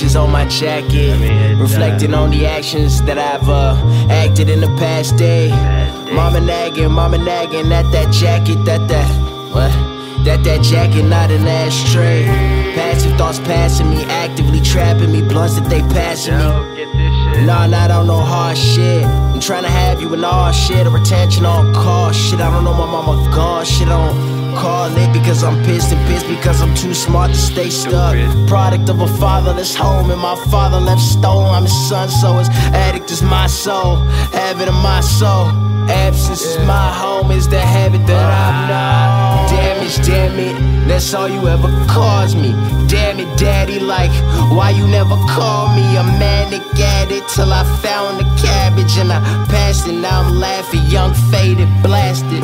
is on my jacket. Reflecting on the actions that I've uh, acted in the past day. Mama nagging, mama nagging at that jacket, that that what? That that jacket, not an ashtray. Passive thoughts passing me, actively trapping me, blunts that they passing me. Nah, nah, I don't hard shit. I'm trying to have you in all shit, or attention on call shit. I don't know my mama gone shit. I don't call it because I'm pissed and pissed because I'm too smart to stay stuck. Product of a fatherless home, and my father left stone. I'm his son, so his addict is my soul, habit of my soul. Absence is my home, is the habit that I've known. Damage, damn it, that's all you ever caused me. Damn it, daddy, like, why you never call me? A manic addict till I found the and I passed it. Now I'm laughing, young, faded, blasted.